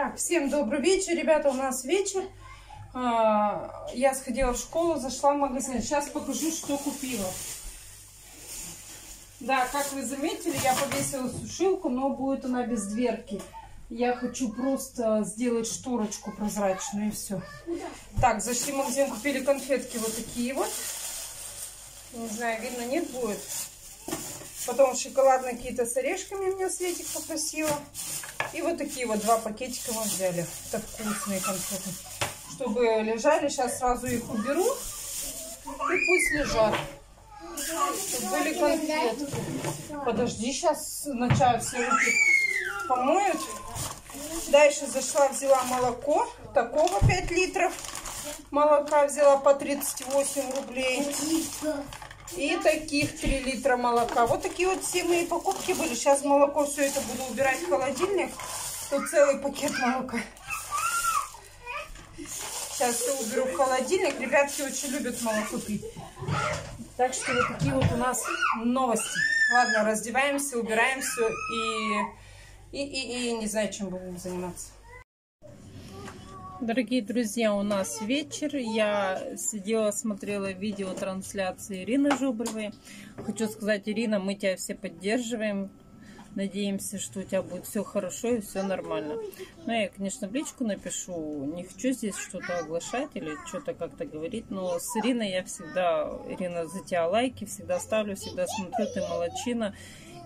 Так, всем добрый вечер, ребята, у нас вечер. А, я сходила в школу, зашла в магазин. Сейчас покажу, что купила. Да, как вы заметили, я повесила сушилку, но будет она без дверки. Я хочу просто сделать шторочку прозрачную и все. Так, зашли в магазин, купили конфетки вот такие вот. Не знаю, видно, нет будет. Потом шоколадные какие-то с орешками меня Светик попросила. И вот такие вот два пакетика мы взяли. Это вкусные конфеты. Чтобы лежали, сейчас сразу их уберу. И пусть лежат. Чтобы были конфетки. Подожди, сейчас начают все руки помоют. Дальше зашла, взяла молоко. Такого 5 литров. Молока взяла по 38 рублей. И таких 3 литра молока. Вот такие вот все мои покупки были. Сейчас молоко все это буду убирать в холодильник. Тут целый пакет молока. Сейчас все уберу в холодильник. Ребятки очень любят молоко пить. Так что вот такие вот у нас новости. Ладно, раздеваемся, убираем все и, и, и, и не знаю, чем будем заниматься. Дорогие друзья, у нас вечер. Я сидела, смотрела видео трансляции Ирины Жубровой. Хочу сказать, Ирина, мы тебя все поддерживаем. Надеемся, что у тебя будет все хорошо и все нормально. Ну, я, конечно, в личку напишу. Не хочу здесь что-то оглашать или что-то как-то говорить. Но с Ириной я всегда, Ирина, за тебя лайки всегда ставлю, всегда смотрю. Ты молочина.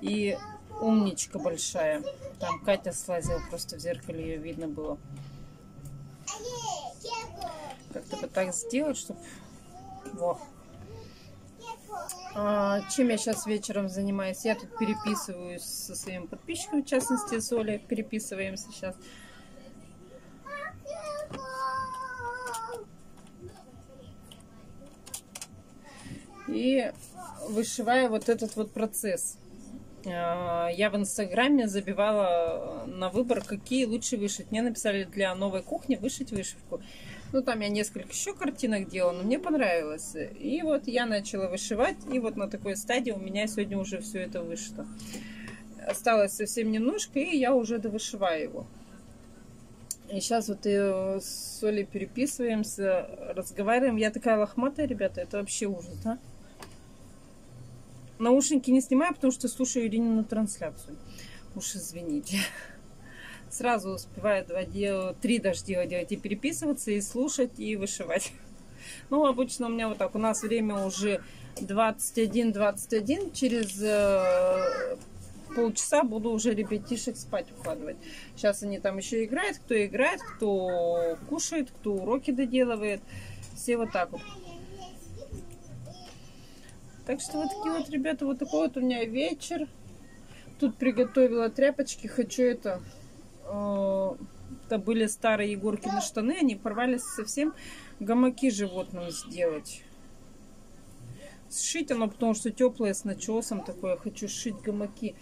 И умничка большая. Там Катя слазила, просто в зеркале ее видно было. Как-то бы так сделать, чтобы... Во. А, чем я сейчас вечером занимаюсь? Я тут переписываюсь со своим подписчиком, в частности, с Олей. Переписываемся сейчас. И вышиваю вот этот вот процесс. А, я в Инстаграме забивала на выбор, какие лучше вышить. Мне написали для новой кухни вышить вышивку. Ну, там я несколько еще картинок делала, но мне понравилось. И вот я начала вышивать, и вот на такой стадии у меня сегодня уже все это вышито. Осталось совсем немножко, и я уже довышиваю его. И сейчас вот и с Олей переписываемся, разговариваем. Я такая лохматая, ребята, это вообще ужас, да? Наушники не снимаю, потому что слушаю Иринину трансляцию. Уж извините. Сразу успеваю два дела, три даже дела делать. И переписываться, и слушать, и вышивать. Ну, обычно у меня вот так. У нас время уже 21-21. Через э, полчаса буду уже ребятишек спать укладывать. Сейчас они там еще играют. Кто играет, кто кушает, кто уроки доделывает. Все вот так вот. Так что вот такие вот, ребята, вот такой вот у меня вечер. Тут приготовила тряпочки. Хочу это... Э, это были старые Егоркины штаны. Они порвались совсем. Гамаки животным сделать. Сшить оно, потому что теплое с начесом такое. Хочу сшить гамаки.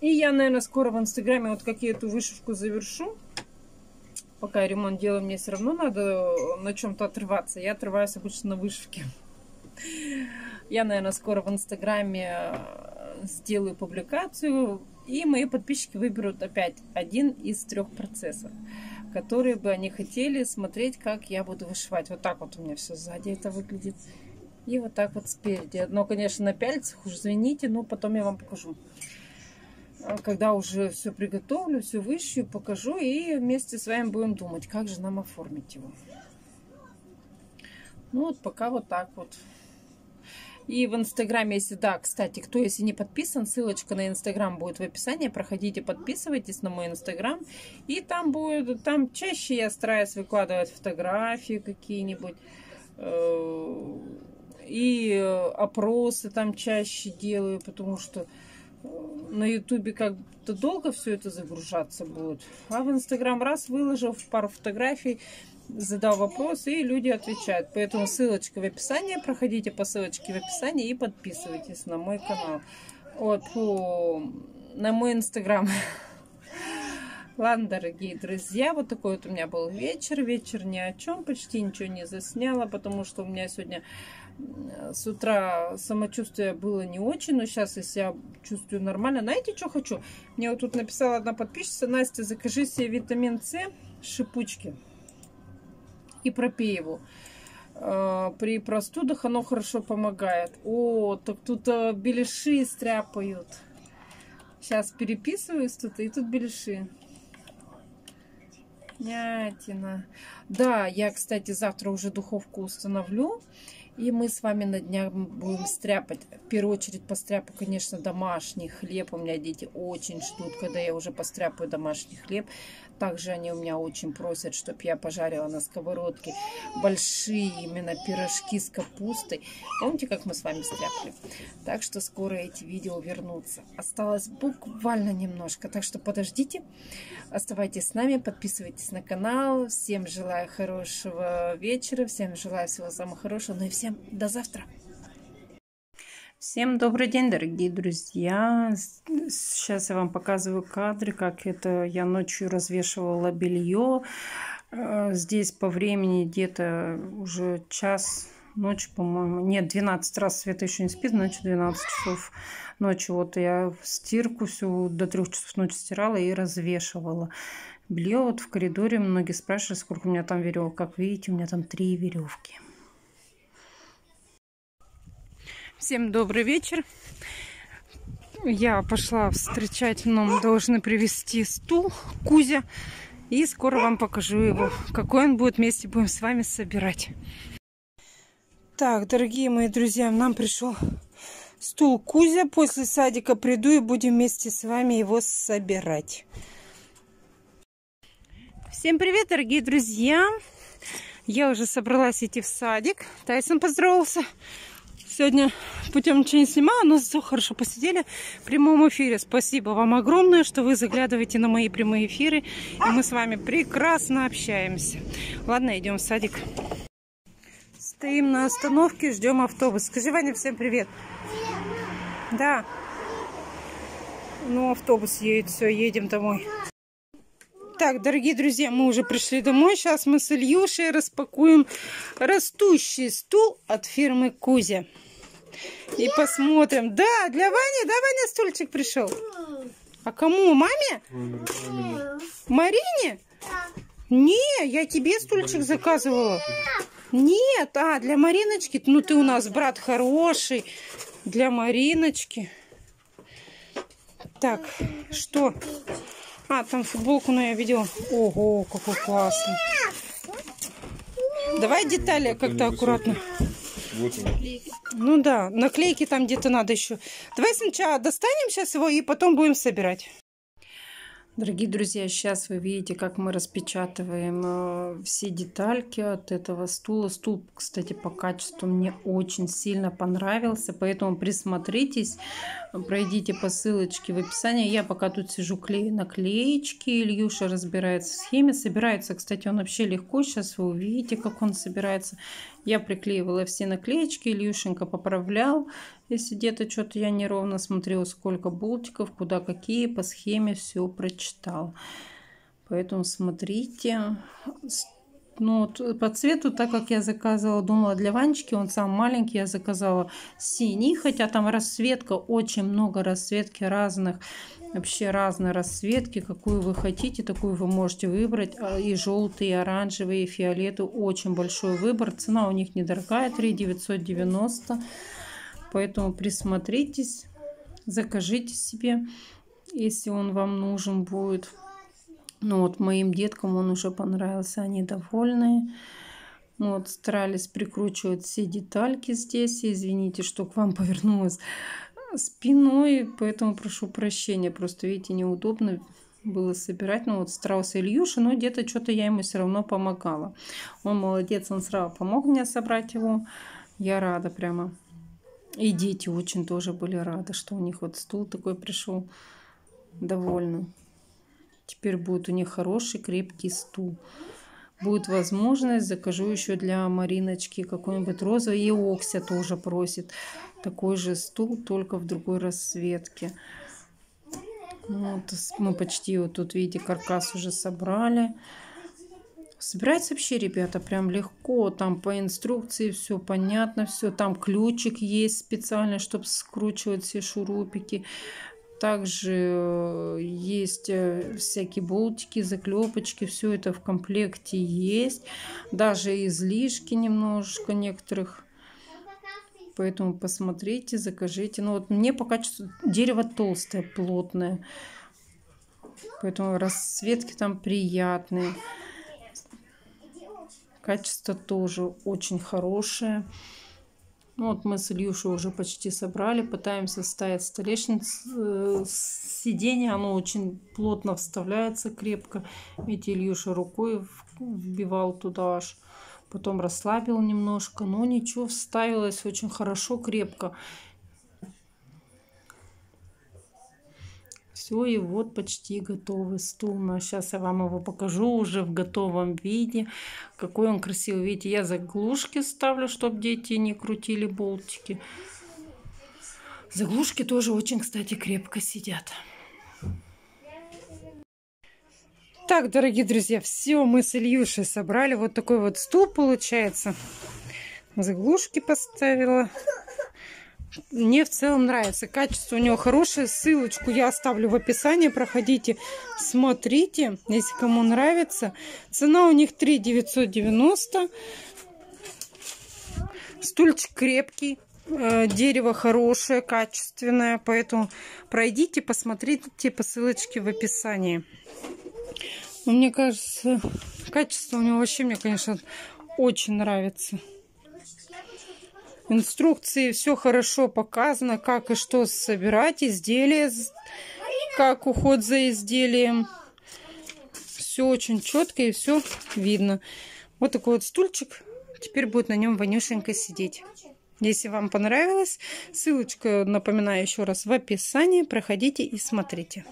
И я, наверное, скоро в Инстаграме, вот как я эту вышивку завершу, пока я ремонт делаю, мне все равно надо на чем-то отрываться. Я отрываюсь обычно на вышивке. Я, наверное, скоро в Инстаграме э, сделаю публикацию, и мои подписчики выберут опять один из трех процессов, которые бы они хотели смотреть, как я буду вышивать. Вот так вот у меня все сзади это выглядит. И вот так вот спереди. Одно, конечно, на пяльцах, уж извините, но потом я вам покажу когда уже все приготовлю, все вышью, покажу и вместе с вами будем думать, как же нам оформить его. Ну вот пока вот так вот. И в Инстаграме, если да, кстати, кто если не подписан, ссылочка на Инстаграм будет в описании. Проходите, подписывайтесь на мой Инстаграм. И там будет, там чаще я стараюсь выкладывать фотографии какие-нибудь. Э, и опросы там чаще делаю, потому что на ютубе как-то долго все это загружаться будет. А в инстаграм раз выложил пару фотографий, задал вопрос, и люди отвечают. Поэтому ссылочка в описании. Проходите по ссылочке в описании и подписывайтесь на мой канал. Вот, на мой инстаграм. Ладно, дорогие друзья, вот такой вот у меня был вечер. Вечер ни о чем, почти ничего не засняла, потому что у меня сегодня С утра самочувствие было не очень, но сейчас я себя чувствую нормально. Знаете, что хочу? Мне вот тут написала одна подписчица, Настя, закажи себе витамин С, шипучки и пропей его. А, при простудах оно хорошо помогает. О, так тут а, беляши стряпают. Сейчас переписываюсь тут, и тут беляши. Нятина. Да, я, кстати, завтра уже духовку установлю. И мы с вами на днях будем стряпать. В первую очередь постряпаю, конечно, домашний хлеб. У меня дети очень ждут, когда я уже постряпаю домашний хлеб. Также они у меня очень просят, чтобы я пожарила на сковородке большие именно пирожки с капустой. Помните, как мы с вами стряпали? Так что скоро эти видео вернутся. Осталось буквально немножко, так что подождите. Оставайтесь с нами, подписывайтесь на канал. Всем желаю хорошего вечера, всем желаю всего самого хорошего. Ну и всем до завтра. Всем добрый день, дорогие друзья! Сейчас я вам показываю кадры, как это я ночью развешивала белье. Э, здесь по времени где-то уже час ночи, по-моему. Нет, 12 раз Света еще не спит, значит 12 часов ночи. Вот я стирку всю до 3 часов ночи стирала и развешивала. Белье вот в коридоре. Многие спрашивают, сколько у меня там веревок. Как видите, у меня там три веревки. Всем добрый вечер. Я пошла встречать, нам должны привезти стул Кузя. И скоро вам покажу его. Какой он будет, вместе будем с вами собирать. Так, дорогие мои друзья, нам пришел стул Кузя. После садика приду и будем вместе с вами его собирать. Всем привет, дорогие друзья! Я уже собралась идти в садик. Тайсон поздоровался. Сегодня путем ничего не снимала, но все хорошо посидели в прямом эфире. Спасибо вам огромное, что вы заглядываете на мои прямые эфиры. И мы с вами прекрасно общаемся. Ладно, идем в садик. Стоим на остановке, ждем автобус. Скажи, Ваня, всем привет. Да. Ну, автобус едет, все, едем домой. Так, дорогие друзья, мы уже пришли домой. Сейчас мы с Ильюшей распакуем растущий стул от фирмы Кузя. И посмотрим. Да, для Вани, да, Ваня стульчик пришел? А кому? Маме? Марине? Не, я тебе стульчик заказывала. Нет, а, для Мариночки. Ну, ты у нас брат хороший. Для Мариночки. Так, что? А, там футболку, ну, я видела. Ого, какой классный. Давай детали как-то аккуратно. Вот он. Ну да, наклейки там где-то надо еще. Давай сначала достанем сейчас его и потом будем собирать. Дорогие друзья, сейчас вы видите, как мы распечатываем э, все детальки от этого стула. Стул, кстати, по качеству мне очень сильно понравился, поэтому присмотритесь, пройдите по ссылочке в описании. Я пока тут сижу, клею наклеечки, Ильюша разбирается в схеме. Собирается, кстати, он вообще легко, сейчас вы увидите, как он собирается. Я приклеивала все наклеечки, Ильюшенька поправлял. Если где-то что-то я неровно смотрела, сколько болтиков, куда какие, по схеме все прочитал. Поэтому смотрите. Ну, вот по цвету, так как я заказывала, думала для Ванечки, он сам маленький, я заказала синий, хотя там расцветка, очень много расцветки разных, вообще разные расцветки, какую вы хотите, такую вы можете выбрать, а, и желтые, и оранжевые, и фиолетовые, очень большой выбор, цена у них недорогая, 3 990 Поэтому присмотритесь, закажите себе, если он вам нужен будет. Ну вот моим деткам он уже понравился, они довольны. Вот, старались прикручивать все детальки здесь. Извините, что к вам повернулась спиной, поэтому прошу прощения. Просто, видите, неудобно было собирать. Ну вот старался Ильюша, но где-то что-то я ему все равно помогала. Он молодец, он сразу помог мне собрать его. Я рада прямо. И дети очень тоже были рады, что у них вот стул такой пришел. Довольны. Теперь будет у них хороший крепкий стул. Будет возможность, закажу еще для Мариночки какой-нибудь розовый. И Окся тоже просит такой же стул, только в другой расцветке. Вот, мы почти вот тут, видите, каркас уже собрали. Собирается вообще, ребята, прям легко. Там по инструкции все понятно, все. Там ключик есть специальный, чтобы скручивать все шурупики. Также э, есть э, всякие болтики, заклепочки, все это в комплекте есть. Даже излишки немножечко некоторых. Поэтому посмотрите, закажите. Ну вот мне по качеству дерево толстое, плотное. Поэтому расцветки там приятные. Качество тоже очень хорошее. Ну, вот мы с Ильюшей уже почти собрали. Пытаемся ставить столешницу. Э, сиденье, оно очень плотно вставляется, крепко. Видите, Ильюша рукой вбивал туда аж. Потом расслабил немножко. Но ничего, вставилось очень хорошо, крепко. Все, и вот почти готовый стул. Но сейчас я вам его покажу уже в готовом виде. Какой он красивый. Видите, я заглушки ставлю, чтобы дети не крутили болтики. Заглушки тоже очень, кстати, крепко сидят. Так, дорогие друзья, все, мы с Ильюшей собрали. Вот такой вот стул получается. Заглушки поставила мне в целом нравится. Качество у него хорошее. Ссылочку я оставлю в описании. Проходите, смотрите, если кому нравится. Цена у них 3 990. Стульчик крепкий. Э, дерево хорошее, качественное. Поэтому пройдите, посмотрите по ссылочке в описании. Мне кажется, качество у него вообще мне, конечно, очень нравится инструкции все хорошо показано, как и что собирать изделие, как уход за изделием. Все очень четко и все видно. Вот такой вот стульчик. Теперь будет на нем вонюшенько сидеть. Если вам понравилось, ссылочка, напоминаю еще раз, в описании. Проходите и смотрите.